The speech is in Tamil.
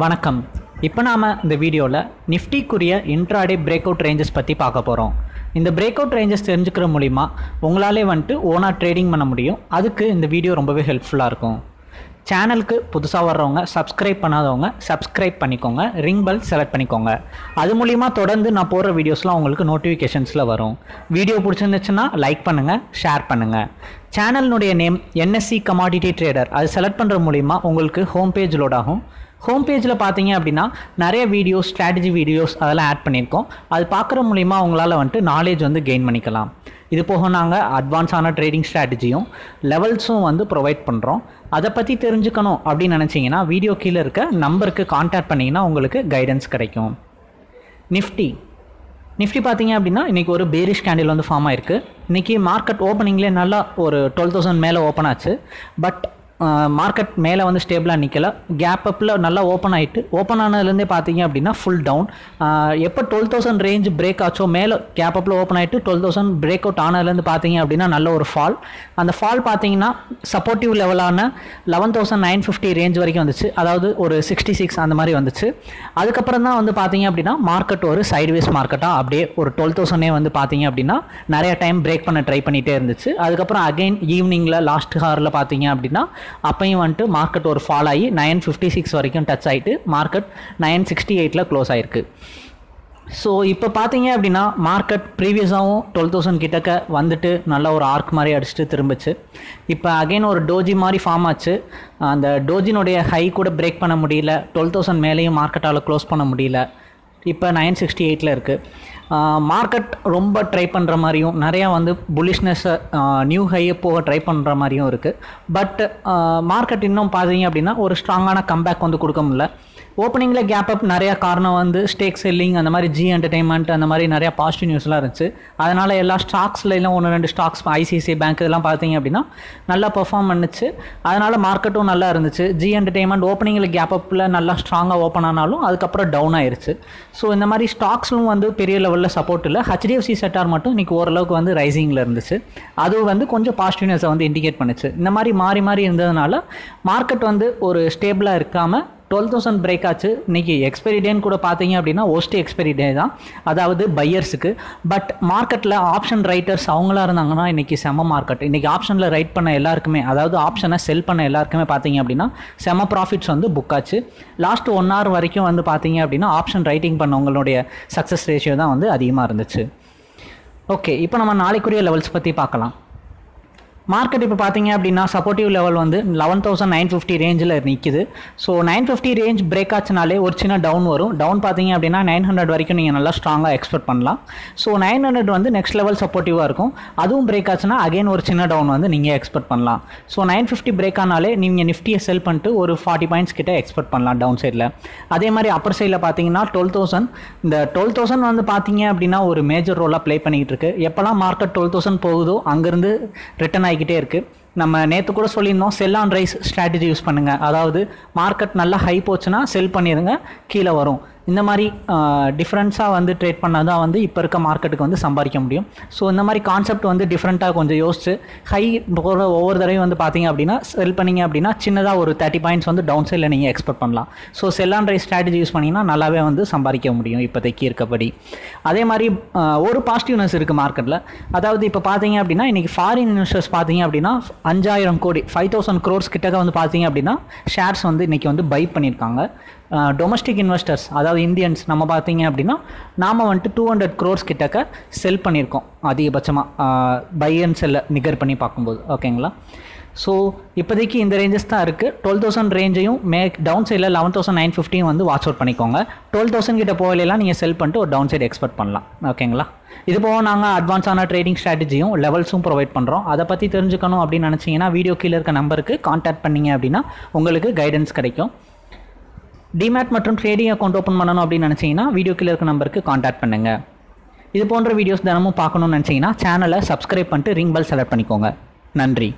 வணக்கம். இப்போ நாம் இந்த வீடியோவில் நிஃப்டிக்குரிய இன்ட்ராடே பிரேக் அவுட் ரேஞ்சஸ் பற்றி பார்க்க போகிறோம் இந்த பிரேக் அவுட் ரேஞ்சஸ் தெரிஞ்சுக்கிற மூலிமா உங்களாலே வந்துட்டு ஓனாக ட்ரேடிங் பண்ண முடியும். அதுக்கு இந்த வீடியோ ரொம்பவே ஹெல்ப்ஃபுல்லாக இருக்கும். சேனலுக்கு புதுசாக வர்றவங்க சப்ஸ்கிரைப் பண்ணாதவங்க சப்ஸ்கிரைப் பண்ணிக்கோங்க. ரிங் பெல் செலக்ட் பண்ணிக்கோங்க. அது மூலிமா தொடர்ந்து நான் போடுற வீடியோஸ்லாம் உங்களுக்கு நோட்டிஃபிகேஷன்ஸில் வரும். வீடியோ பிடிச்சிருந்துச்சுன்னா லைக் பண்ணுங்கள் ஷேர் பண்ணுங்கள் சேனலினுடைய நேம் என்எஸ்சி கமாடிட்டி ட்ரேடர் அது செலக்ட் பண்ணுற மூலிமா உங்களுக்கு ஹோம் பேஜ் லோட் ஆகும். ஹோம் பேஜில் பார்த்தீங்க அப்படின்னா நிறைய வீடியோஸ் ஸ்ட்ராட்டஜி வீடியோஸ் அதெல்லாம் ஆட் பண்ணியிருக்கோம். அது பார்க்குற மூலிமா உங்களால் வந்துட்டு நாலேஜ் வந்து கெயின் பண்ணிக்கலாம். இது போக நாங்கள் அட்வான்ஸான ட்ரேடிங் ஸ்ட்ராட்டஜியும் லெவல்ஸும் வந்து ப்ரொவைட் பண்ணுறோம் அதை பற்றி தெரிஞ்சுக்கணும் அப்படின்னு நினச்சிங்கன்னா வீடியோ கீழே இருக்க நம்பருக்கு காண்டாக்ட் பண்ணிங்கன்னா உங்களுக்கு கைடன்ஸ் கிடைக்கும். நிஃப்டி நிஃப்டி பார்த்தீங்க அப்படின்னா இன்றைக்கி ஒரு பேரிஷ் கேண்டில் வந்து ஃபார்ம் ஆயிருக்கு. இன்றைக்கி மார்க்கெட் ஓப்பனிங்லேயே நல்லா ஒரு டுவெல் தௌசண்ட் மேலே ஓப்பன் ஆச்சு. பட் மார்க்கெட் மேலே வந்து ஸ்டேபிளாக நிற்கல கேப் அப்பில் நல்லா ஓப்பன் ஆகிட்டு ஓப்பன் ஆனதுலேருந்தே பார்த்தீங்க அப்படின்னா ஃபுல் டவுன் எப்போ டுவெல் தௌசண்ட் ரேஞ்ச் பிரேக் ஆச்சோ மேலே கேப் அப்பில் ஓப்பன் ஆகிட்டு டுவெல் தௌசண்ட் பிரேக் அவுட் ஆனதுலேருந்து பார்த்தீங்க அப்படின்னா நல்ல ஒரு ஃபால் அந்த ஃபால் பார்த்தீங்கன்னா சப்போர்ட்டிவ் லெவலான eleven thousand nine fifty range வரைக்கும் வந்துச்சு. அதாவது ஒரு சிக்ஸ்டி சிக்ஸ் அந்த மாதிரி வந்துச்சு. அதுக்கப்புறம் தான் வந்து பார்த்தீங்க அப்படின்னா மார்க்கெட் ஒரு சைட்வேஸ் மார்க்கெட்டாக அப்படியே ஒரு டுவெல் தௌசண்டே வந்து பார்த்தீங்க அப்படின்னா நிறைய டைம் பிரேக் பண்ண ட்ரை பண்ணிகிட்டே இருந்துச்சு. அதுக்கப்புறம் அகைன் ஈவினிங்கில் லாஸ்ட் ஹாரில் பார்த்தீங்க அப்படின்னா அப்பையும் வந்துட்டு மார்க்கெட் ஒரு ஃபால் ஆகி நைன் ஃபிஃப்டி சிக்ஸ் வரைக்கும் டச் ஆகிட்டு மார்க்கெட் நைன் சிக்ஸ்டி எயிட்டில் க்ளோஸ் ஆயிருக்கு. ஸோ இப்போ பார்த்தீங்க அப்படின்னா மார்க்கெட் ப்ரீவியஸாகவும் டுவெல் தௌசண்ட் கிட்டக்க வந்துட்டு நல்ல ஒரு ஆர்க் மாதிரி அடிச்சுட்டு திரும்பிச்சு. இப்போ அகைன் ஒரு டோஜி மாதிரி ஃபார்ம் ஆச்சு. அந்த டோஜினுடைய ஹை கூட பிரேக் பண்ண முடியல. டுவெல் தௌசண்ட் மேலேயும் மார்க்கெட்டால் க்ளோஸ் பண்ண முடியல. இப்போ நைன் சிக்ஸ்டி எயிட்டில் இருக்குது மார்க்கெட் ரொம்ப ட்ரை பண்ணுற மாதிரியும் நிறையா வந்து புலிஷ்னஸை நியூ ஹையை போக ட்ரை பண்ணுற மாதிரியும் இருக்குது பட் மார்க்கெட் இன்னும் பார்த்தீங்க அப்படின்னா ஒரு ஸ்ட்ராங்கான கம்பேக் வந்து கொடுக்க முடியல. ஓப்பனிங்கில் கேப் அப் நிறையா காரணம் வந்து ஸ்டேக் செல்லிங் அந்த மாதிரி ஜி என்டர்டைன்மெண்ட் அந்த மாதிரி நிறையா பாசிட்டிவ் நியூஸ்லாம் இருந்துச்சு. அதனால் எல்லா ஸ்டாக்ஸில் எல்லாம் ஒன்று ரெண்டு ஸ்டாக்ஸ் ஐசிஐசிஐ பேங்க் இதெல்லாம் பார்த்தீங்க அப்படின்னா நல்லா பெர்ஃபார்ம் பண்ணுச்சு. அதனால் மார்க்கெட்டும் நல்லா இருந்துச்சு. ஜி என்டர்டைன்மெண்ட் ஓப்பனிங்கில் கேப் அப்பில் நல்லா ஸ்ட்ராங்காக ஓப்பன் ஆனாலும் அதுக்கப்புறம் டவுன் ஆயிடுச்சு ஸோ இந்த மாதிரி ஸ்டாக்ஸ்லும் வந்து பெரிய லெவலில் சப்போர்ட் இல்லை. ஹெச்டிஎஃப்சி செட்டார் மட்டும் இன்றைக்கி ஓரளவுக்கு வந்து ரைசிங்கில் இருந்துச்சு. அது வந்து கொஞ்சம் பாசிட்டிவ்னஸை வந்து இண்டிகேட் பண்ணுச்சு. இந்த மாதிரி மாறி மாறி இருந்ததுனால மார்க்கெட் வந்து ஒரு ஸ்டேபிளாக இருக்காமல் டுவெல் தௌசண்ட் பிரேக் ஆச்சு. இன்றைக்கி எக்ஸ்பைரி டேன்னு கூட பார்த்தீங்க அப்படின்னா ஒஸ்ட் எக்ஸ்பைரி டே தான். அதாவது பையர்ஸுக்கு பட் மார்க்கெட்டில் ஆப்ஷன் ரைட்டர்ஸ் அவங்களா இருந்தாங்கன்னா இன்றைக்கி செம மார்க்கெட் இன்றைக்கி ஆப்ஷனில் ரைட் பண்ண எல்லாருக்குமே அதாவது ஆப்ஷனை செல் பண்ண எல்லாருக்குமே பார்த்தீங்க அப்படின்னா செம ப்ராஃபிட்ஸ் வந்து புக் ஆச்சு. லாஸ்ட் ஒன் ஹவர் வரைக்கும் வந்து பார்த்தீங்க அப்படின்னா ஆப்ஷன் ரைட்டிங் பண்ணவங்களுடைய சக்ஸஸ் ரேஷியோ தான் வந்து அதிகமாக இருந்துச்சு. ஓகே இப்போ நம்ம நாளைக்குரிய லெவல்ஸ் பற்றி பார்க்கலாம். மார்க்கெட் இப்போ பார்த்தீங்க அப்படின்னா சப்போர்ட்டிவ் லெவல் வந்து லெவன் தௌசண்ட் நைன் ஃபிஃப்டி ரேஞ்சில் நிற்கிது so nine fifty range break ஆச்சுனாலே ஒரு சின்ன டவுன் வரும். டவுன் பார்த்தீங்க அப்படின்னா நைன் ஹண்ட்ரட் வரைக்கும் நீங்கள் நல்லா ஸ்ட்ராங்காக எக்ஸ்பெக்ட் பண்ணலாம். ஸோ நைன் ஹண்ட்ரட் வந்து நெக்ஸ்ட் லெவல் சப்போர்ட்டிவாக இருக்கும். அதுவும் பிரேக் ஆச்சுன்னா அகைன் ஒரு சின்ன டவுன் வந்து நீங்கள் எக்ஸ்பெக்ட் பண்ணலாம். ஸோ நைன் ஃபிஃப்டி பிரேக் ஆனாலே நீங்கள் நிஃப்டியை செல் பண்ணிட்டு ஒரு ஃபார்ட்டி பாயிண்ட்ஸ் கிட்ட எக்ஸ்பெக்ட் பண்ணலாம் டவுன் சைடில் அதே மாதிரி அப்பர் சைடில் பார்த்தீங்கன்னா டுவெல் தௌசண்ட் இந்த டுவெல் தௌசண்ட் வந்து பார்த்தீங்க அப்படின்னா ஒரு மேஜர் ரோலாக ப்ளே பண்ணிக்கிட்டு இருக்கு. எப்போல்லாம் மார்க்கெட் டுவெல் தௌசண்ட் போகுதோ அங்கேருந்து ரிட்டன் ஆகிக்கிட்டே இருக்குது நம்ம நேற்று கூட சொல்லியிருந்தோம் sell on rise strategy use பண்ணுங்கள் அதாவது மார்க்கெட் நல்லா ஹை போச்சுன்னா செல் பண்ணிடுங்க கீழே வரும். இந்த மாதிரி டிஃப்ரெண்ட்ஸாக வந்து ட்ரேட் பண்ணால் தான் வந்து இப்போ இருக்க மார்க்கெட்டுக்கு வந்து சம்பாதிக்க முடியும். ஸோ இந்த மாதிரி கான்செப்ட் வந்து டிஃப்ரெண்ட்டாக கொஞ்சம் யோசிச்சு ஹை போகிற ஒவ்வொரு தடவையும் வந்து பார்த்தீங்க அப்படின்னா செல் பண்ணிங்க அப்படின்னா சின்னதாக ஒரு தேர்ட்டி பாயிண்ட்ஸ் வந்து டவுன் சைடில் நீங்கள் எக்ஸ்பெக்ட் பண்ணலாம். So sell and rise strategy use பண்ணிங்கன்னா நல்லாவே வந்து சம்பாதிக்க முடியும் இப்போதைக்கு இருக்கபடி. அதே மாதிரி ஒரு பாசிட்டிவ்னஸ் இருக்குது மார்க்கெட்டில் அதாவது இப்போ பார்த்தீங்க அப்படின்னா இன்றைக்கி ஃபாரின் இன்வெஸ்டர்ஸ் பார்த்தீங்க அப்படின்னா அஞ்சாயிரம் கோடி ஃபைவ் தௌசண்ட் க்ரோர்ஸ் கிட்டக்க வந்து பார்த்தீங்க அப்படின்னா ஷேர்ஸ் வந்து இன்றைக்கி வந்து பை பண்ணியிருக்காங்க டொமஸ்டிக் இன்வெஸ்டர்ஸ் அதாவது இந்தியன்ஸ் நம்ம பார்த்தீங்க அப்படின்னா நாம் வந்துட்டு டூ ஹண்ட்ரட் க்ரோர்ஸ் கிட்டக்க செல் பண்ணியிருக்கோம் அதிகபட்சமாக பை அண்ட் செல்லை நிகர் பண்ணி பார்க்கும்போது. ஓகேங்களா ஸோ இப்போதைக்கு இந்த ரேஞ்சஸ் தான் இருக்குது டுவெல் தௌசண்ட் ரேஞ்சையும் மே டவுன் சைடில் லெவன் தௌசண்ட் நைன் ஃபிஃப்டியும் வந்து வாட்ச் அவுட் பண்ணிக்கோங்க. டுவெல் தௌசண்ட் கிட்ட போகலாம் நீங்கள் செல் பண்ணிட்டு ஒரு டவுன் சைடு எக்ஸ்பெக்ட் பண்ணலாம் ஓகேங்களா இது போக நாங்கள் அட்வான்ஸான ட்ரேடிங் ஸ்ட்ராட்டஜியும் லெவல்ஸும் ப்ரொவைட் பண்ணுறோம் அதை பற்றி தெரிஞ்சுக்கணும் அப்படின்னு நினச்சிங்கன்னா வீடியோ கீழே இருக்க நம்பருக்கு கான்டாக்ட் பண்ணிங்க அப்படின்னா உங்களுக்கு கைடன்ஸ் கிடைக்கும். டிமேட் மற்றும் ட்ரேடிங் அக்கௌண்ட் ஓப்பன் பண்ணணும் அப்படின்னு நினச்சிங்கன்னா வீடியோ கீழே இருக்க நம்பருக்கு காண்டாக்ட் பண்ணுங்கள் இது போன்ற வீடியோஸ் தினமும் பார்க்கணும்னு நினச்சிங்கன்னா சேனலை சப்ஸ்கிரைப் பண்ணிட்டு ரிங் பெல் செலக்ட் பண்ணிக்கோங்க. நன்றி.